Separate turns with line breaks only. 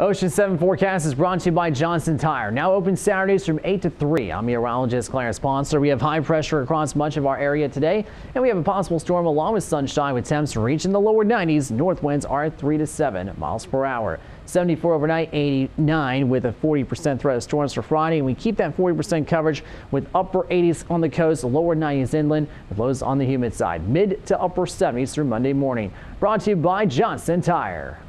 Ocean 7 forecast is brought to you by Johnson Tire. Now open Saturdays from 8 to 3. I'm meteorologist Clarence Ponsler. We have high pressure across much of our area today, and we have a possible storm along with sunshine with temps reaching the lower 90s. North winds are 3 to 7 miles per hour. 74 overnight, 89 with a 40% threat of storms for Friday. And we keep that 40% coverage with upper 80s on the coast, lower 90s inland, with lows on the humid side, mid to upper 70s through Monday morning. Brought to you by Johnson Tire.